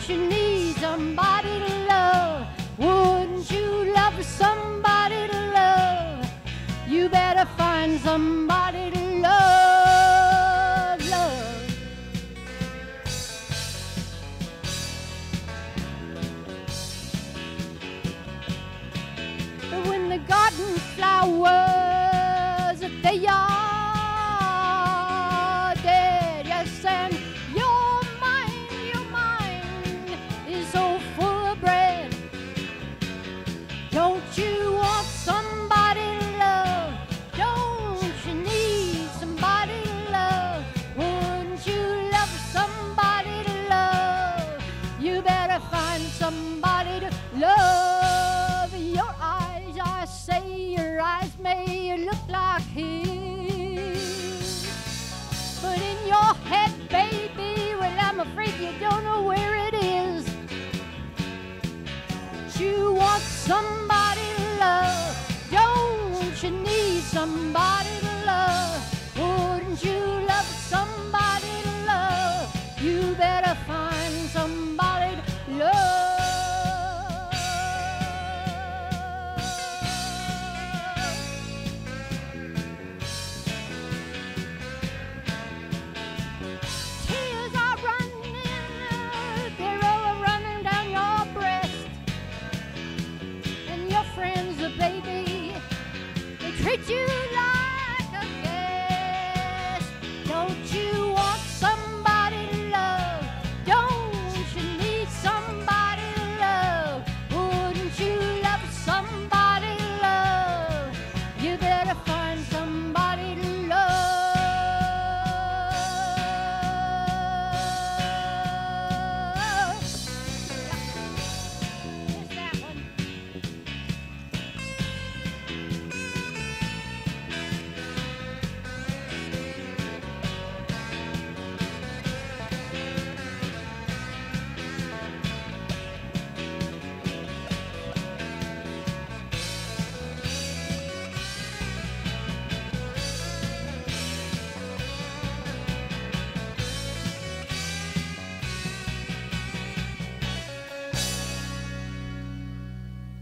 Don't you need somebody to love? Wouldn't you love somebody to love? You better find somebody to love, love. But when the garden flowers Don't you want somebody to love? Don't you need somebody to love? Wouldn't you love somebody to love? You better find somebody to love. Your eyes, I say, your eyes may look like his. But in your head, baby, well, I'm afraid you don't you need somebody to love? Wouldn't you they you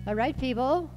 All right, people.